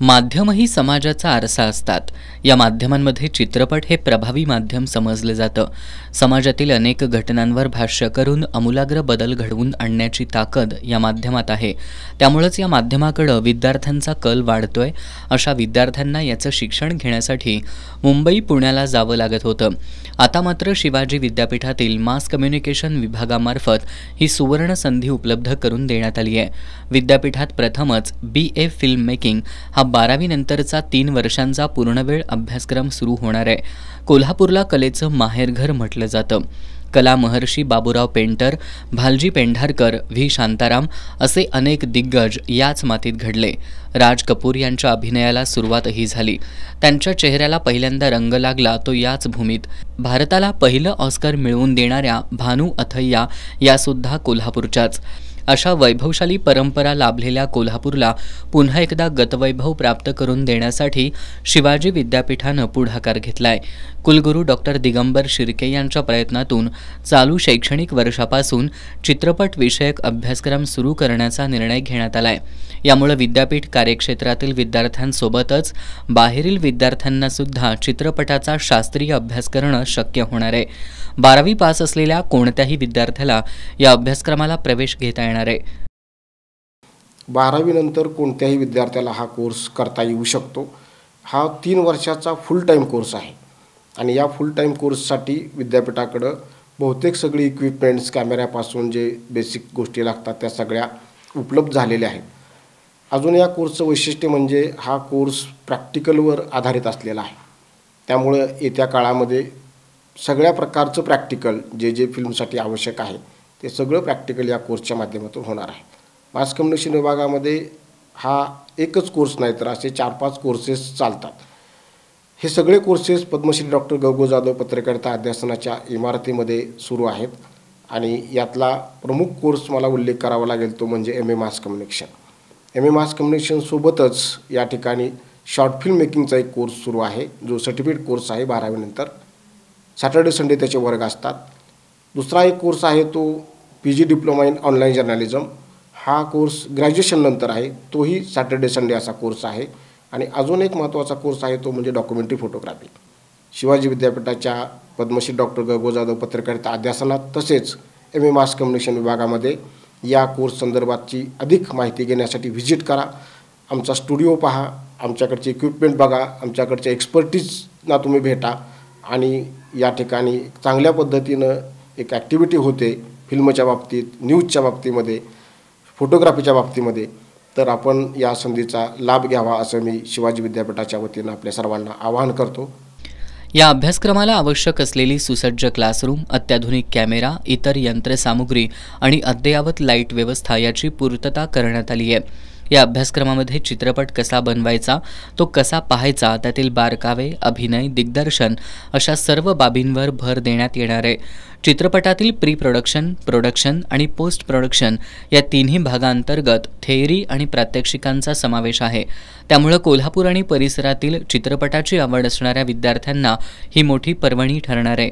माध्यमही समाजाचा आरसा असतात. या माध्यमांमध्ये चित्रपट हे प्रभावी माध्यम समजलं जातं. समाजातील अनेक घटनांवर भाष्य करून अमूलाग्र बदल घडवून आणण्याची ताकद या माध्यमात आहे. त्यामुळंच या माध्यमाकडं विद्यार्थ्यांचा कल वाढतोय. अशा विद्यार्थ्यांना याचं शिक्षण घेण्यासाठी मुंबई पुण्याला जावं लागत होतं. आता मात्र शिवाजी विद्यापीठातील मास कम्युनिकेशन विभागामार्फत ही सुवर्ण संधी उपलब्ध करून देण्यात आली आहे. विद्यापीठात प्रथमच बी ए फिल्म मेकिंग हा बारावीनंतरचा तीन वर्षांचा पूर्णवेळ अभ्यासक्रम सुरू होणार आहे. कोल्हापूरला कलेचं माहेरघर म्हटलं जातं. कला महर्षी बाबूराव पेंटर भालजी पेंढारकर व्ही. शांताराम असे अनेक दिग्गज याच मातीत घडले. राज कपूर यांच्या अभिनयाला सुरुवातही झाली. त्यांच्या चेहऱ्याला पहिल्यांदा रंग लागला तो याच भूमीत. भारताला पहिलं ऑस्कर मिळवून देणाऱ्या भानू अथय्या यासुद्धा कोल्हापूरच्याच. अशा वैभवशाली परंपरा लाभलेल्या कोल्हापूरला पुन्हा एकदा गतवैभव प्राप्त करून देण्यासाठी शिवाजी विद्यापीठानं पुढाकार घेतलाय. कुलगुरू डॉक्टर दिगंबर शिर्के यांच्या प्रयत्नातून चालू शैक्षणिक वर्षापासून चित्रपट विषयक अभ्यासक्रम सुरू करण्याचा निर्णय घेण्यात आलाय. यामुळे विद्यापीठ कार्यक्षेत्रातील विद्यार्थ्यांसोबतच बाहेरील विद्यार्थ्यांना सुद्धा चित्रपटाचा शास्त्रीय अभ्यास करणं शक्य होणार आहे. बारावी पास असलेल्या कोणत्याही विद्यार्थ्याला या अभ्यासक्रमाला प्रवेश घेता येणार आहे. बारावीनंतर कोणत्याही विद्यार्थ्याला हा कोर्स करता येऊ शकतो. हा तीन वर्षाचा फुल टाईम कोर्स आहे. आणि या फुल टाईम कोर्ससाठी विद्यापीठाकडं बहुतेक सगळी इक्विपमेंट्स कॅमेऱ्यापासून जे बेसिक गोष्टी लागतात त्या सगळ्या उपलब्ध झालेल्या आहेत. अजून या कोर्सचं वैशिष्ट्य म्हणजे हा कोर्स प्रॅक्टिकलवर आधारित असलेला आहे. त्यामुळं येत्या काळामध्ये सगळ्या प्रकारचं प्रॅक्टिकल जे जे फिल्मसाठी आवश्यक आहे ते सगळं प्रॅक्टिकल या कोर्सच्या माध्यमातून होणार आहे. मास कम्युनिकेशन विभागामध्ये हा एकच कोर्स नाही तर असे चार पाच कोर्सेस चालतात. हे सगळे कोर्सेस पद्मश्री डॉक्टर गौगो जाधव पत्रकारिता अध्यासनाच्या इमारतीमध्ये सुरू आहेत. आणि यातला प्रमुख कोर्स मला उल्लेख करावा लागेल तो म्हणजे M A mass communication. M A mass कम्युनिकेशनसोबतच या ठिकाणी शॉर्ट फिल्म मेकिंगचा एक कोर्स सुरू आहे. जो सर्टिफिकेट कोर्स आहे बारावीनंतर सॅटर्डे संडे त्याचे वर्ग असतात. दुसरा एक कोर्स आहे तो P G diploma in online journalism हा कोर्स ग्रॅज्युएशननंतर आहे. तोही सॅटर्डे संडे असा कोर्स आहे. आणि अजून एक महत्त्वाचा कोर्स आहे तो म्हणजे डॉक्युमेंटरी फोटोग्राफी शिवाजी विद्यापीठाच्या पद्मश्री डॉक्टर गगो जाधव पत्रकारिता अध्यासनात तसेच एम ए मास कम्युनिकेशन विभागामध्ये या कोर्स संदर्भातची अधिक माहिती घेण्यासाठी व्हिजिट करा. आमचा स्टुडिओ पहा आमच्याकडचे इक्विपमेंट बघा आमच्याकडच्या एक्सपर्टीजना तुम्ही भेटा आणि या ठिकाणी चांगल्या पद्धतीनं एक ॲक्टिव्हिटी होते फिल्मच्या बाबतीत न्यूजच्या बाबतीमध्ये फोटोग्राफीच्या बाबतीमध्ये तर आपण या संधीचा लाभ घ्यावा असं मी शिवाजी विद्यापीठाच्या वतीनं आपल्या सर्वांना आवाहन करतो. या अभ्यासक्रमाला आवश्यक असलेली सुसज्ज क्लासरूम अत्याधुनिक कॅमेरा इतर यंत्रसामुग्री आणि अद्ययावत लाइट व्यवस्था याची पूर्तता करण्यात आली आहे. या अभ्यासक्रमामध्ये चित्रपट कसा बनवायचा तो कसा पाहायचा त्यातील बारकावे अभिनय दिग्दर्शन अशा सर्व बाबींवर भर देण्यात येणार आहे. चित्रपटातील प्री प्रोडक्शन प्रोडक्शन आणि पोस्ट प्रोडक्शन या तिन्ही भागांतर्गत थेअरी आणि प्रात्यक्षिकांचा समावेश आहे. त्यामुळं कोल्हापूर आणि परिसरातील चित्रपटाची आवड असणाऱ्या विद्यार्थ्यांना ही मोठी पर्वणी ठरणार आहे.